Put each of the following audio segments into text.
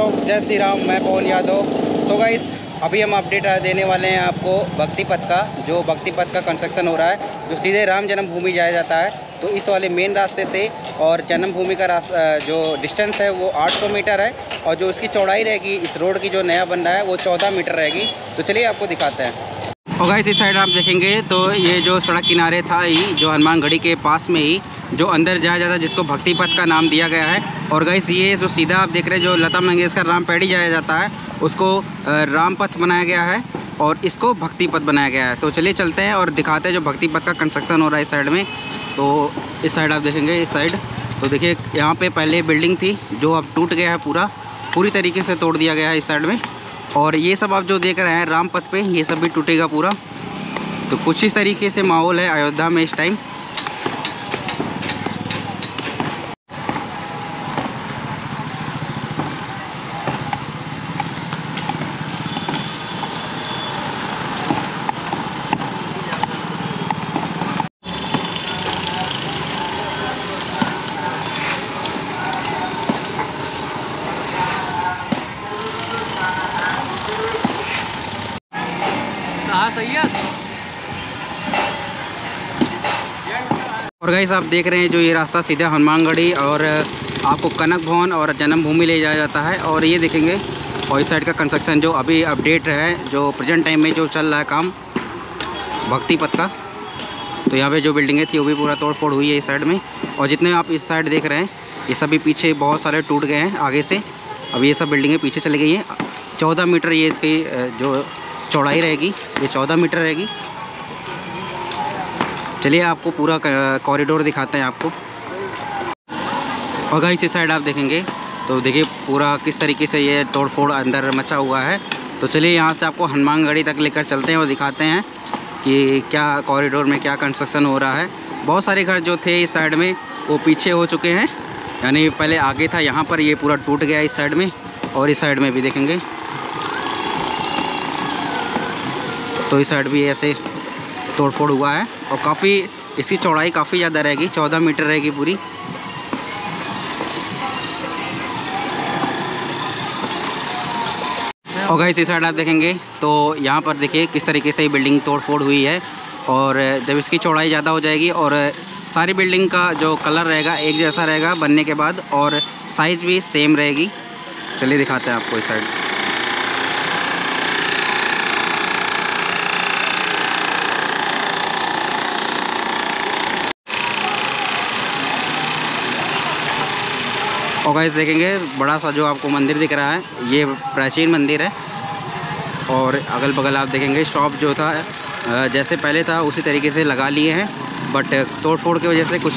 लोग। जय श्री राम, मैं पवन यादव। सो गाइस अभी हम अपडेट देने वाले हैं आपको भक्ति पथ का, जो भक्ति पथ का कंस्ट्रक्शन हो रहा है, जो सीधे राम जन्मभूमि जाया जाता है। तो इस वाले मेन रास्ते से और जन्मभूमि का रास्ता जो डिस्टेंस है, वो 800 मीटर है और जो इसकी चौड़ाई रहेगी, इस रोड की जो नया बन रहा है, वो 14 मीटर रहेगी। तो चलिए आपको दिखाते हैं। और गाइस इस साइड आप देखेंगे तो ये जो सड़क किनारे था ही, जो हनुमान घड़ी के पास में ही, जो अंदर जाया जाता है जिसको भक्ति पथ का नाम दिया गया है। और गाइस ये जो सीधा आप देख रहे हैं, जो लता मंगेशकर राम पैड़ी जाया जाता है, उसको राम पथ बनाया गया है और इसको भक्ति पथ बनाया गया है। तो चलिए चलते हैं और दिखाते हैं जो भक्ति पथ का कंस्ट्रक्शन हो रहा है इस साइड में। तो इस साइड आप देखेंगे, इस साइड तो देखिए, यहाँ पे पहले बिल्डिंग थी, जो अब टूट गया है पूरा, पूरी तरीके से तोड़ दिया गया है इस साइड में। और ये सब आप जो देख रहे हैं रामपथ पे, ये सब भी टूटेगा पूरा। तो कुछ इस तरीके से माहौल है अयोध्या में इस टाइम हाँ सही है और गाइस आप देख रहे हैं जो ये रास्ता सीधा हनुमानगढ़ी और आपको कनक भवन और जन्मभूमि ले जाया जाता है। और ये देखेंगे, और इस साइड का कंस्ट्रक्शन जो अभी अपडेट है, जो प्रेजेंट टाइम में जो चल रहा है काम भक्ति पथ का। तो यहाँ पे जो बिल्डिंगें थी, वो भी पूरा तोड़ फोड़ हुई है इस साइड में। और जितने आप इस साइड देख रहे हैं, ये सभी पीछे बहुत सारे टूट गए हैं आगे से। अब ये सब बिल्डिंगें पीछे चली गई हैं। चौदह मीटर ये इसकी जो चौड़ाई रहेगी, ये चौदह मीटर रहेगी। चलिए आपको पूरा कॉरिडोर दिखाते हैं आपको। और इसी साइड आप देखेंगे तो देखिए पूरा किस तरीके से ये तोड़ फोड़ अंदर मचा हुआ है। तो चलिए यहाँ से आपको हनुमानगढ़ी तक लेकर चलते हैं और दिखाते हैं कि क्या कॉरिडोर में क्या कंस्ट्रक्शन हो रहा है। बहुत सारे घर जो थे इस साइड में, वो पीछे हो चुके हैं। यानी पहले आगे था, यहाँ पर ये पूरा टूट गया इस साइड में, और इस साइड में भी देखेंगे। तो इस साइड भी ऐसे तोड़ फोड़ हुआ है और काफ़ी, इसकी चौड़ाई काफ़ी ज़्यादा रहेगी, चौदह मीटर रहेगी पूरी। और इस साइड आप देखेंगे तो यहाँ पर देखिए किस तरीके से ये बिल्डिंग तोड़ फोड़ हुई है और जब इसकी चौड़ाई ज़्यादा हो जाएगी और सारी बिल्डिंग का जो कलर रहेगा एक जैसा रहेगा बनने के बाद और साइज़ भी सेम रहेगी। चलिए दिखाते हैं आपको इस साइड और गाइस देखेंगे, बड़ा सा जो आपको मंदिर दिख रहा है, ये प्राचीन मंदिर है। और अगल बगल आप देखेंगे शॉप जो था जैसे पहले था, उसी तरीके से लगा लिए हैं। बट तोड़ फोड़ की वजह से कुछ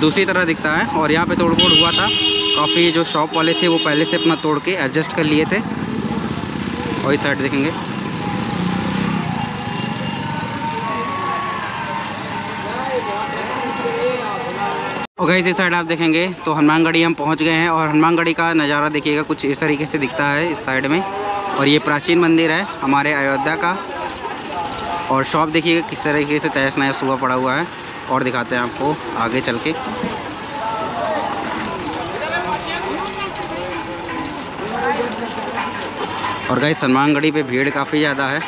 दूसरी तरह दिखता है। और यहाँ पे तोड़ फोड़ हुआ था। काफ़ी जो शॉप वाले थे, वो पहले से अपना तोड़ के एडजस्ट कर लिए थे। और इस साइड देखेंगे। और गई इस साइड आप देखेंगे तो हनुमानगढ़ी हम पहुँच गए हैं और हनुमानगढ़ी का नज़ारा देखिएगा, कुछ इस तरीके से दिखता है इस साइड में। और ये प्राचीन मंदिर है, हमारे अयोध्या का। और शॉप देखिएगा, किस तरीके से तहस नया सुबह पड़ा हुआ है। और दिखाते हैं आपको आगे चल के। और गई हनुमानगढ़ी पे भीड़ काफ़ी ज़्यादा है।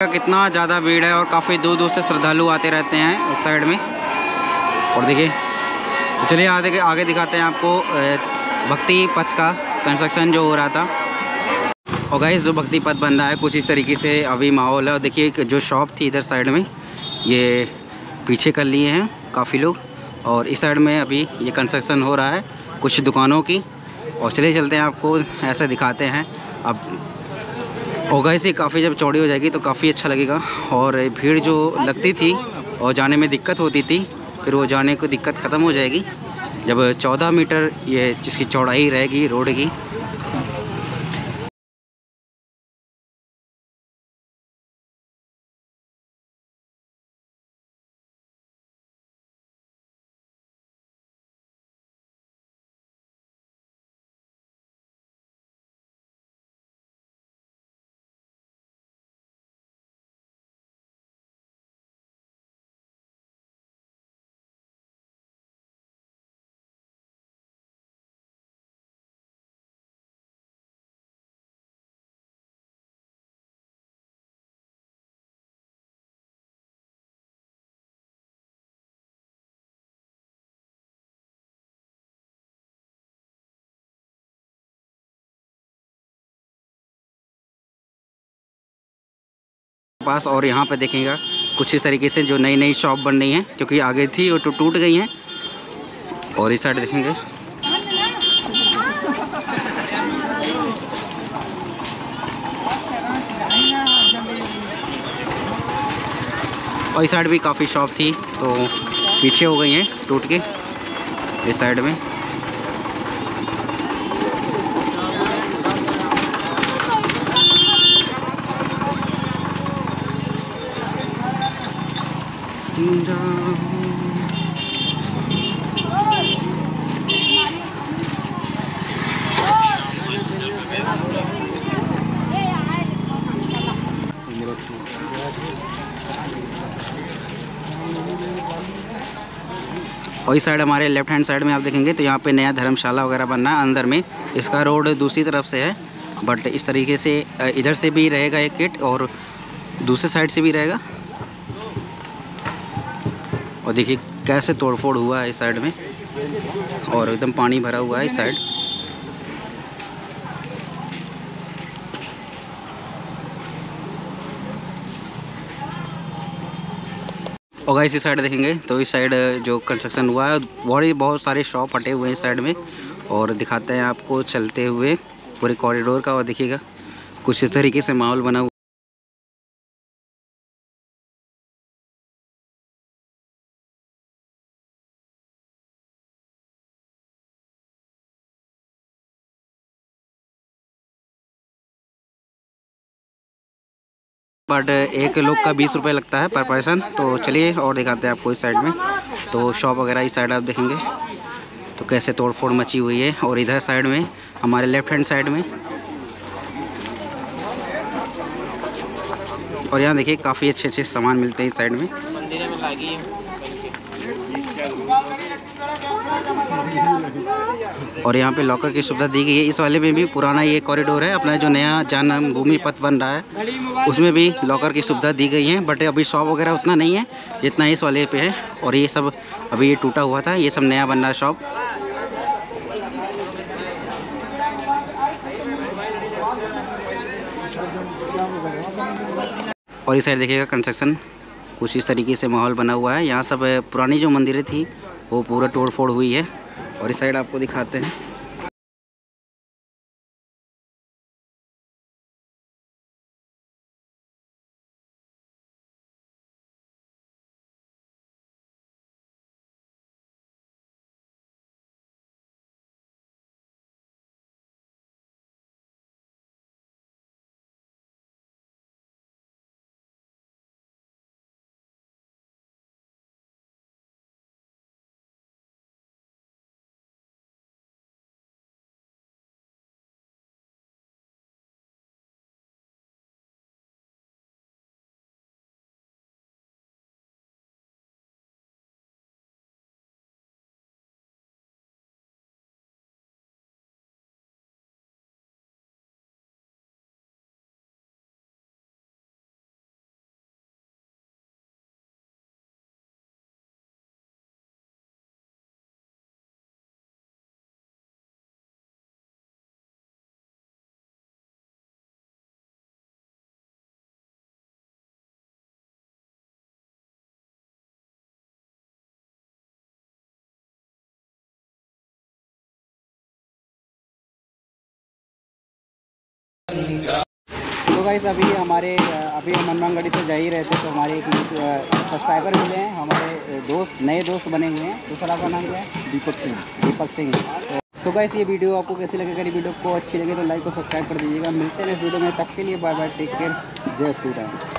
कितना ज़्यादा भीड़ है और काफ़ी दूर दूर से श्रद्धालु आते रहते हैं उस साइड में। और देखिए, चलिए आगे आगे दिखाते हैं आपको भक्ति पथ का कंस्ट्रक्शन जो हो रहा था। और गाइस जो भक्ति पथ बन रहा है, कुछ इस तरीके से अभी माहौल है। और देखिए जो शॉप थी इधर साइड में, ये पीछे कर लिए हैं काफ़ी लोग। और इस साइड में अभी ये कंस्ट्रक्शन हो रहा है कुछ दुकानों की। और चलिए चलते हैं आपको, ऐसे दिखाते हैं। अब होगा इसे, काफ़ी जब चौड़ी हो जाएगी तो काफ़ी अच्छा लगेगा। और भीड़ जो लगती थी और जाने में दिक्कत होती थी, फिर वो जाने को दिक्कत ख़त्म हो जाएगी। जब 14 मीटर ये जिसकी चौड़ाई रहेगी, रोड की पास और यहाँ पे देखेंगे कुछ इस तरीके से जो नई नई शॉप बन रही हैं, क्योंकि आगे थी वो टूट गई हैं। और इस साइड देखेंगे। और इस साइड भी काफ़ी शॉप थी तो पीछे हो गई हैं टूट के, इस साइड में। और इस साइड हमारे लेफ़्ट हैंड साइड में आप देखेंगे तो यहाँ पे नया धर्मशाला वगैरह बनना है अंदर में। इसका रोड दूसरी तरफ़ से है बट इस तरीके से इधर से भी रहेगा एक किट और दूसरे साइड से भी रहेगा। और देखिए कैसे तोड़फोड़ हुआ है इस साइड में। और एकदम पानी भरा हुआ है इस साइड। और इसी साइड देखेंगे। तो इस साइड जो कंस्ट्रक्शन हुआ है बहुत ही बहुत सारे शॉप हटे हुए हैं इस साइड में। और दिखाते हैं आपको चलते हुए पूरे कॉरिडोर का, और देखिएगा, कुछ इस तरीके से माहौल बना हुआ बट एक लोग का बीस रुपये लगता है पर पर्सन। तो चलिए और दिखाते हैं आपको इस साइड में। तो शॉप वगैरह इस साइड आप देखेंगे। तो कैसे तोड़ फोड़ मची हुई है और इधर साइड में, हमारे लेफ़्ट हैंड साइड में। और यहाँ देखिए, काफ़ी अच्छे अच्छे सामान मिलते हैं इस साइड में। और यहाँ पे लॉकर की सुविधा दी गई है। इस वाले में भी पुराना ये कॉरिडोर है। अपना जो नया जन भूमि पथ बन रहा है, उसमें भी लॉकर की सुविधा दी गई है। बट अभी शॉप वगैरह उतना नहीं है, जितना इस वाले पे है। और ये सब अभी ये टूटा हुआ था। ये सब नया बन रहा है शॉप और इस साइड देखिएगा कंस्ट्रक्शन कुछ इस तरीके से माहौल बना हुआ है। यहाँ सब पुरानी जो मंदिरें थी, वो पूरा तोड़ फोड़ हुई है। और इस साइड आपको दिखाते हैं। तो गाइस अभी हमारे अभी हम हनुमानगढ़ी से जा ही रहे थे तो हमारे एक सब्सक्राइबर मिले हैं हमारे दोस्त नए दोस्त बने हुए हैं। दूसरा का नाम क्या है? दीपक सिंह। दीपक सिंह। तो सो गाइस ये वीडियो आपको कैसी लगे? अगर वीडियो को अच्छी लगे तो लाइक और सब्सक्राइब कर दीजिएगा। मिलते हैं इस वीडियो में तब के लिए बाय बाय टेक केयर जय श्री राम।